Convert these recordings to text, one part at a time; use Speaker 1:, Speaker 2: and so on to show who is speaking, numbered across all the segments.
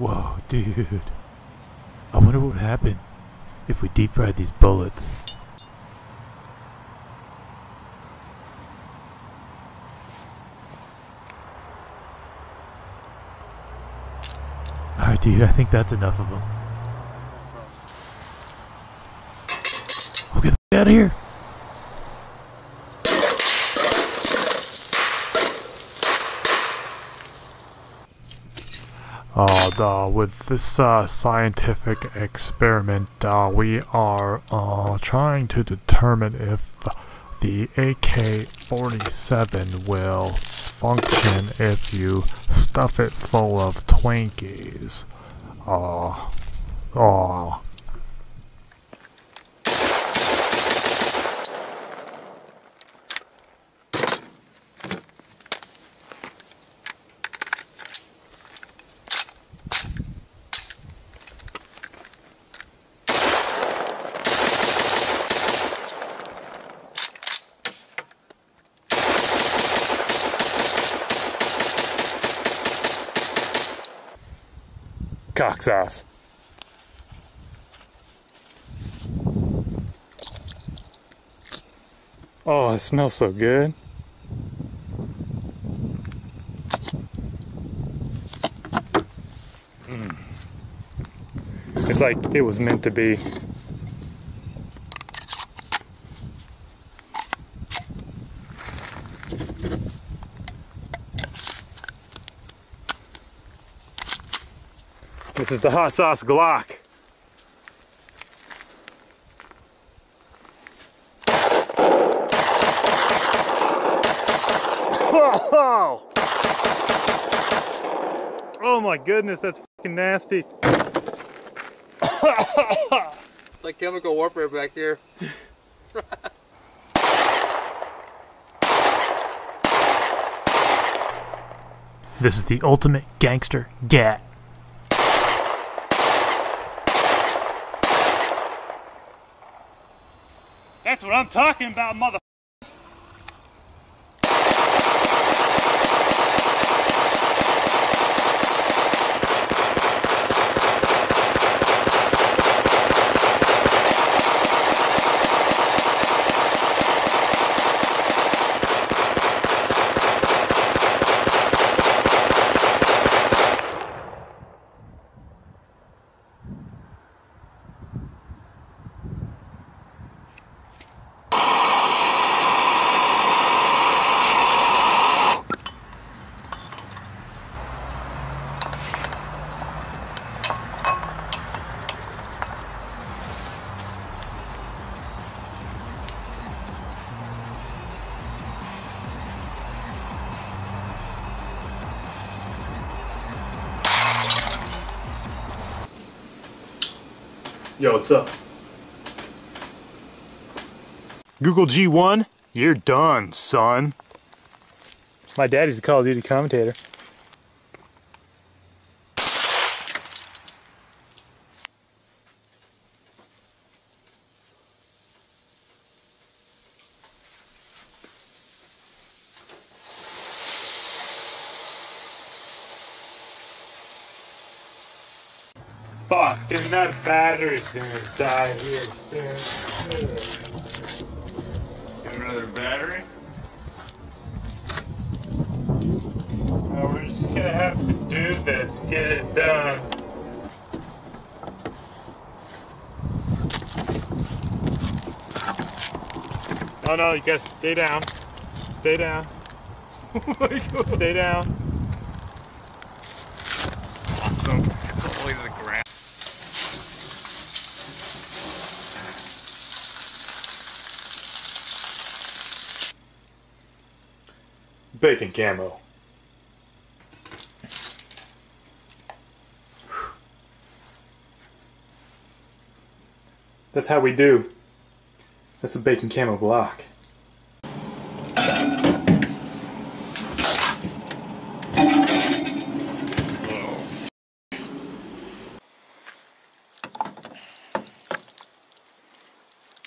Speaker 1: Whoa, dude. I wonder what would happen if we deep fried these bullets. Alright, dude, I think that's enough of them. Oh, get the out of here! Uh, the, with this uh, scientific experiment, uh, we are uh, trying to determine if the AK-47 will function if you stuff it full of Twinkies. Uh, uh, sauce. Oh, it smells so good. Mm. It's like it was meant to be. This is the hot sauce Glock. Oh, oh my goodness, that's fucking nasty.
Speaker 2: It's like chemical warfare back here.
Speaker 1: This is the ultimate gangster gat. That's what I'm talking about, mother. Yo, what's up? Google G1, you're done, son. My daddy's a Call of Duty commentator. Fuck, and that battery's gonna die here soon.
Speaker 2: Got another battery?
Speaker 1: Oh, we're just gonna have to do this, get it done. No, no, you guys stay down. Stay down.
Speaker 2: Oh my god.
Speaker 1: Stay down.
Speaker 2: Awesome. It's all the way to the ground.
Speaker 1: Bacon camo. That's how we do. That's the bacon camo Glock.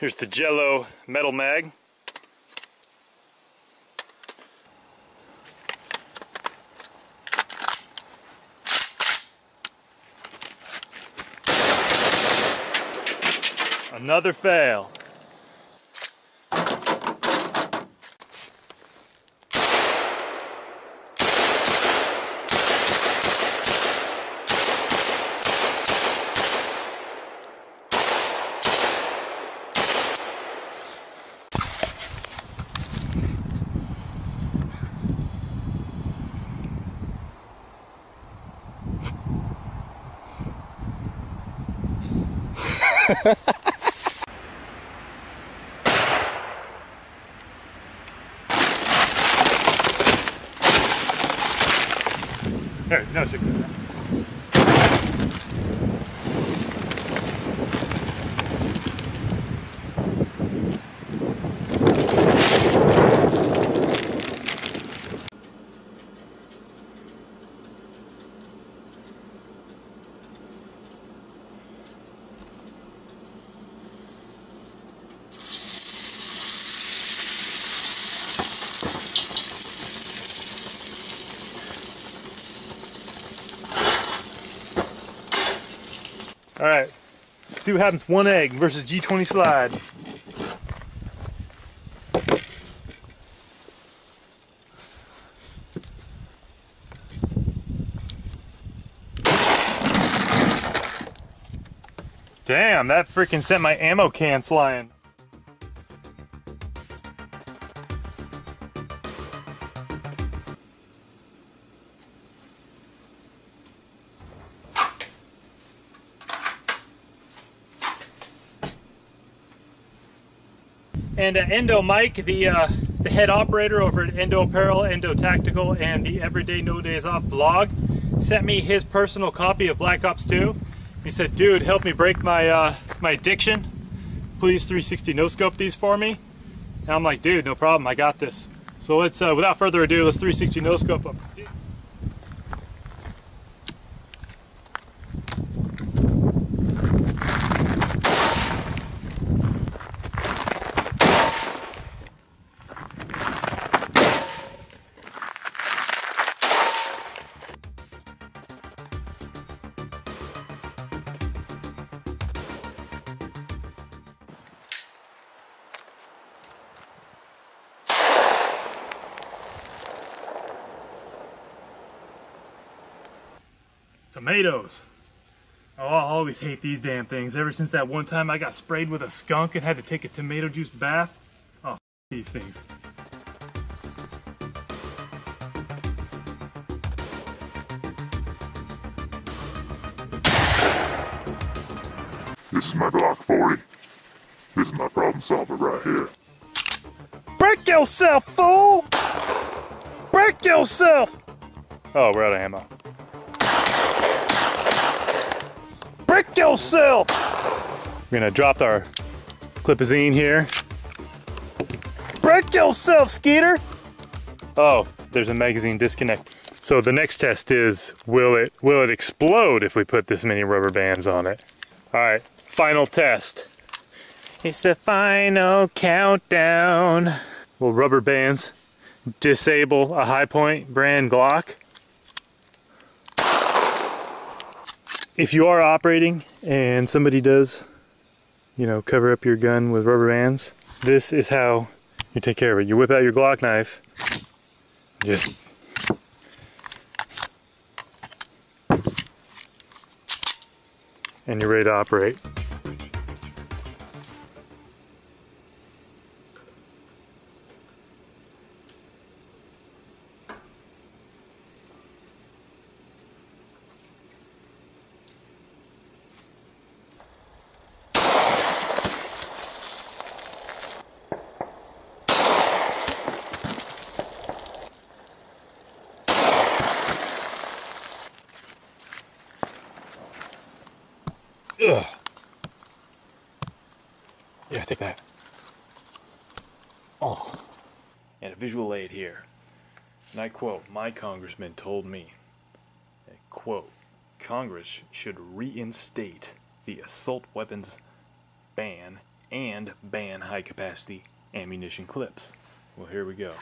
Speaker 1: Here's the Jello metal mag. Another fail. Here, no, out. All right, see what happens. One egg versus G20 slide. Damn, that freaking sent my ammo can flying. And uh, Endo Mike, the uh, the head operator over at Endo Apparel, Endo Tactical, and the Everyday No Days Off blog, sent me his personal copy of Black Ops 2. He said, "Dude, help me break my uh, my addiction. Please 360 no scope these for me." And I'm like, "Dude, no problem. I got this." So let's, uh, without further ado, let's 360 no scope them. Tomatoes. Oh, I always hate these damn things. Ever since that one time I got sprayed with a skunk and had to take a tomato juice bath. Oh, these things.
Speaker 2: This is my Glock 40. This is my problem solver right here.
Speaker 1: Break yourself, fool! Break yourself! Oh, we're out of ammo. Break yourself! We're gonna drop our clipazine here. Break yourself, Skeeter! Oh, there's a magazine disconnect. So the next test is will it will it explode if we put this many rubber bands on it? All right, final test. It's the final countdown. Will rubber bands disable a Hi-Point brand Glock? If you are operating and somebody does, you know, cover up your gun with rubber bands, this is how you take care of it. You whip out your Glock knife, just and you're ready to operate. Ugh. Yeah, take that. Oh. And a visual aid here. And I quote, my congressman told me, quote, Congress should reinstate the assault weapons ban and ban high capacity ammunition clips. Well, here we go.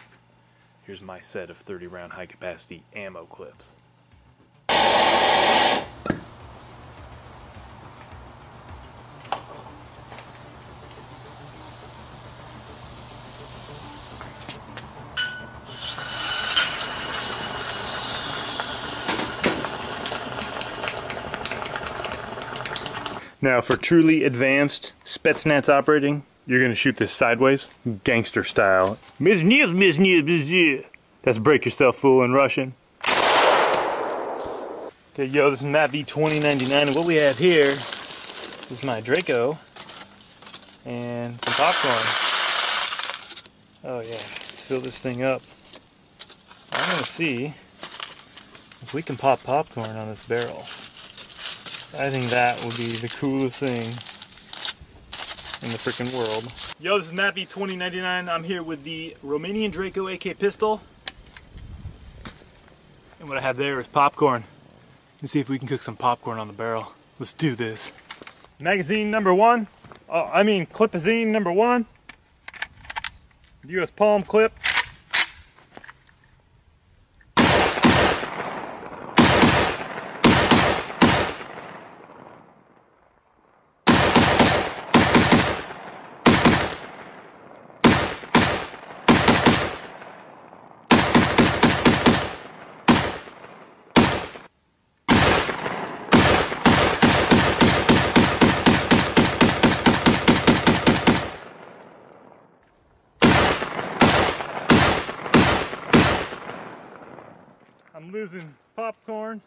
Speaker 1: Here's my set of 30 round high capacity ammo clips. Now, for truly advanced Spetsnaz operating, you're gonna shoot this sideways, gangster style. That's break yourself fool in Russian. Okay, yo, this is Matt V2099, and what we have here is my Draco and some popcorn. Oh yeah, let's fill this thing up. I'm gonna see if we can pop popcorn on this barrel. I think that would be the coolest thing in the freaking world. Yo, this is Matt V2099. I'm here with the Romanian Draco AK pistol. And what I have there is popcorn. Let's see if we can cook some popcorn on the barrel. Let's do this. Magazine number one. Oh, I mean clipazine number one. US Palm clip. I'm losing popcorn.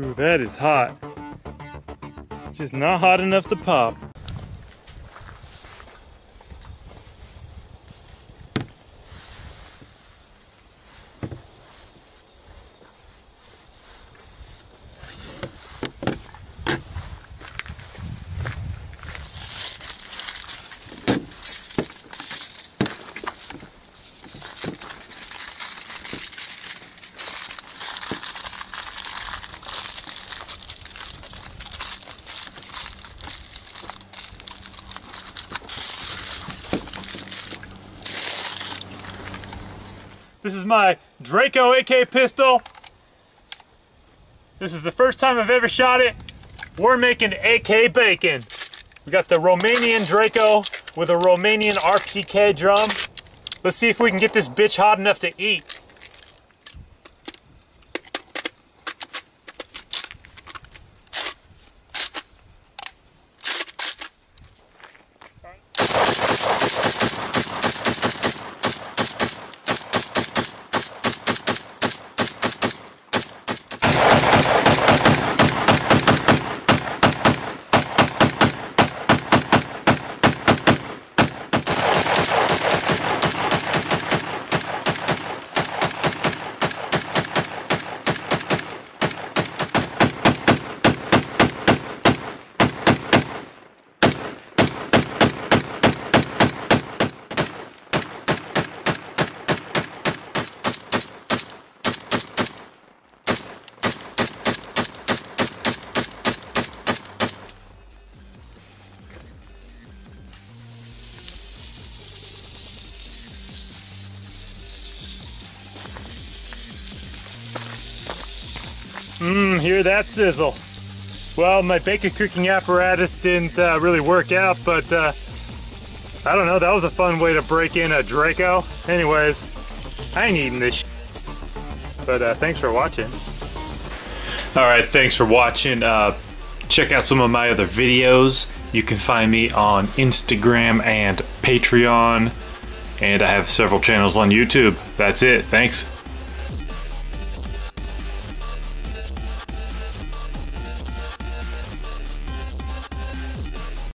Speaker 1: Ooh, that is hot. Just not hot enough to pop. My Draco AK pistol. This is the first time I've ever shot it. We're making AK bacon. We got the Romanian Draco with a Romanian RPK drum. Let's see if we can get this bitch hot enough to eat. Hear that sizzle. Well, my bacon cooking apparatus didn't uh, really work out, but uh, I don't know, that was a fun way to break in a Draco. Anyways, I ain't eating this But uh, thanks for watching.
Speaker 3: Alright, thanks for watching. Uh, check out some of my other videos. You can find me on Instagram and Patreon. And I have several channels on YouTube. That's it. Thanks.